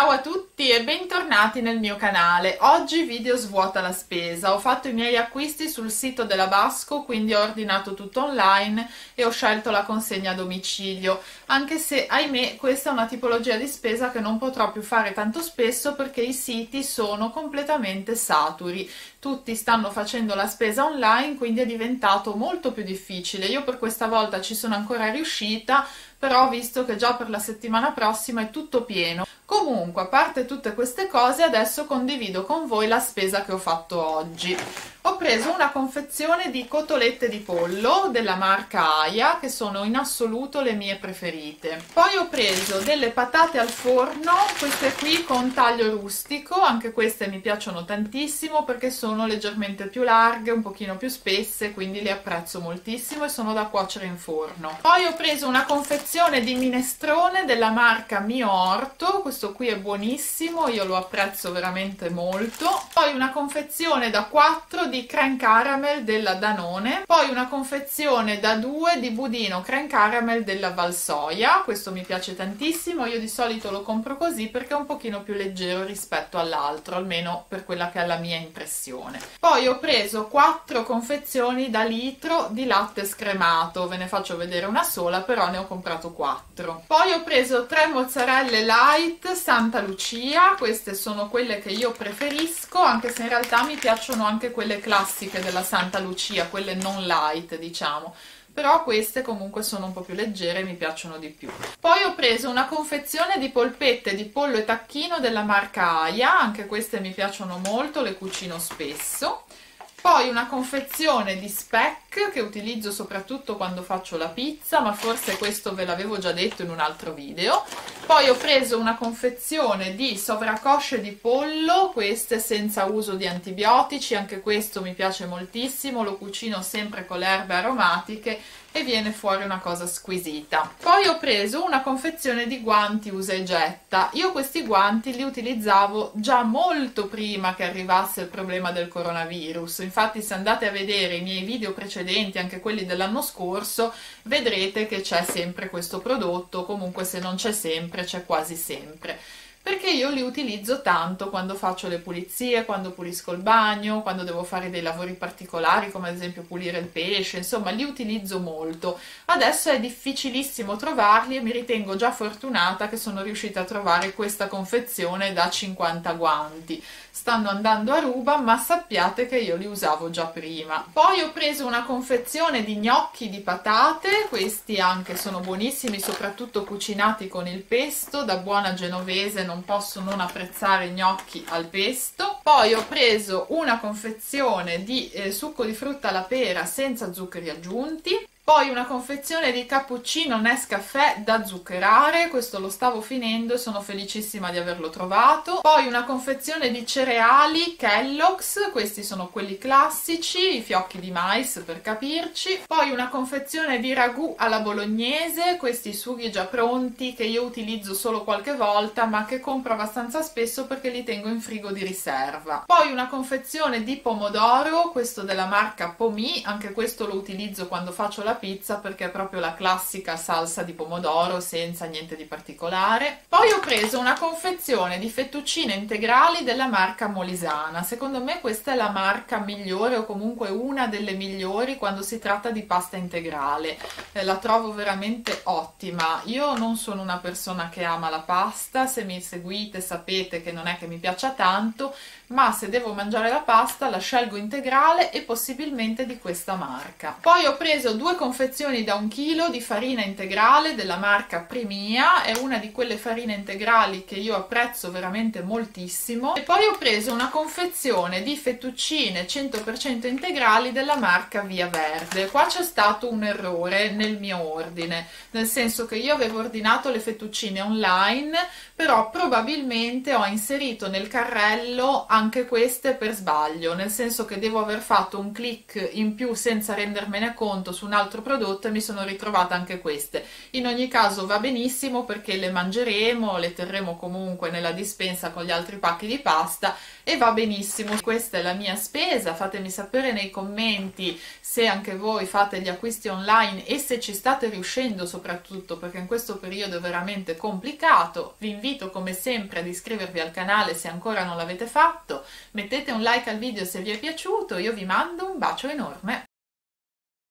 Ciao a tutti e bentornati nel mio canale. Oggi video svuota la spesa. Ho fatto i miei acquisti sul sito della Basco, quindi ho ordinato tutto online e ho scelto la consegna a domicilio, anche se ahimè questa è una tipologia di spesa che non potrò più fare tanto spesso perché i siti sono completamente saturi. Tutti stanno facendo la spesa online, quindi è diventato molto più difficile. Io per questa volta ci sono ancora riuscita, però ho visto che già per la settimana prossima è tutto pieno. Comunque, a parte tutte queste cose, adesso condivido con voi la spesa che ho fatto oggi ho preso una confezione di cotolette di pollo della marca Aya che sono in assoluto le mie preferite. Poi ho preso delle patate al forno queste qui con taglio rustico anche queste mi piacciono tantissimo perché sono leggermente più larghe un pochino più spesse quindi le apprezzo moltissimo e sono da cuocere in forno. Poi ho preso una confezione di minestrone della marca Mio Orto questo qui è buonissimo io lo apprezzo veramente molto. Poi una confezione da 4 di creme caramel della Danone, poi una confezione da 2 di budino creme caramel della Valsoia, questo mi piace tantissimo, io di solito lo compro così perché è un pochino più leggero rispetto all'altro, almeno per quella che è la mia impressione. Poi ho preso 4 confezioni da litro di latte scremato, ve ne faccio vedere una sola, però ne ho comprato 4. Poi ho preso 3 mozzarelle light Santa Lucia, queste sono quelle che io preferisco, anche se in realtà mi piacciono anche quelle classiche della Santa Lucia, quelle non light diciamo, però queste comunque sono un po' più leggere e mi piacciono di più. Poi ho preso una confezione di polpette di pollo e tacchino della marca Aya, anche queste mi piacciono molto, le cucino spesso. Poi una confezione di speck che utilizzo soprattutto quando faccio la pizza ma forse questo ve l'avevo già detto in un altro video poi ho preso una confezione di sovracosce di pollo queste senza uso di antibiotici anche questo mi piace moltissimo lo cucino sempre con le erbe aromatiche e viene fuori una cosa squisita. Poi ho preso una confezione di guanti usa e getta. Io questi guanti li utilizzavo già molto prima che arrivasse il problema del coronavirus. Infatti se andate a vedere i miei video precedenti, anche quelli dell'anno scorso, vedrete che c'è sempre questo prodotto, comunque se non c'è sempre, c'è quasi sempre perché io li utilizzo tanto quando faccio le pulizie, quando pulisco il bagno, quando devo fare dei lavori particolari come ad esempio pulire il pesce, insomma li utilizzo molto. Adesso è difficilissimo trovarli e mi ritengo già fortunata che sono riuscita a trovare questa confezione da 50 guanti. Stanno andando a ruba ma sappiate che io li usavo già prima. Poi ho preso una confezione di gnocchi di patate, questi anche sono buonissimi soprattutto cucinati con il pesto, da buona genovese non posso non apprezzare gnocchi al pesto. Poi ho preso una confezione di eh, succo di frutta alla pera senza zuccheri aggiunti poi una confezione di cappuccino Nescafè da zuccherare, questo lo stavo finendo e sono felicissima di averlo trovato. Poi una confezione di cereali Kellogg's, questi sono quelli classici, i fiocchi di mais per capirci. Poi una confezione di ragù alla bolognese, questi sughi già pronti che io utilizzo solo qualche volta ma che compro abbastanza spesso perché li tengo in frigo di riserva. Poi una confezione di pomodoro, questo della marca Pomi, anche questo lo utilizzo quando faccio la pizza perché è proprio la classica salsa di pomodoro senza niente di particolare. Poi ho preso una confezione di fettuccine integrali della marca Molisana. Secondo me questa è la marca migliore o comunque una delle migliori quando si tratta di pasta integrale. Eh, la trovo veramente ottima. Io non sono una persona che ama la pasta, se mi seguite sapete che non è che mi piaccia tanto, ma se devo mangiare la pasta la scelgo integrale e possibilmente di questa marca. Poi ho preso due confezioni da un chilo di farina integrale della marca Primia, è una di quelle farine integrali che io apprezzo veramente moltissimo. E poi ho preso una confezione di fettuccine 100% integrali della marca Via Verde. Qua c'è stato un errore nel mio ordine, nel senso che io avevo ordinato le fettuccine online, però probabilmente ho inserito nel carrello anche queste per sbaglio, nel senso che devo aver fatto un clic in più senza rendermene conto su un altro altro prodotto e mi sono ritrovata anche queste. In ogni caso va benissimo perché le mangeremo, le terremo comunque nella dispensa con gli altri pacchi di pasta e va benissimo. Questa è la mia spesa, fatemi sapere nei commenti se anche voi fate gli acquisti online e se ci state riuscendo soprattutto perché in questo periodo è veramente complicato. Vi invito come sempre ad iscrivervi al canale se ancora non l'avete fatto, mettete un like al video se vi è piaciuto, io vi mando un bacio enorme.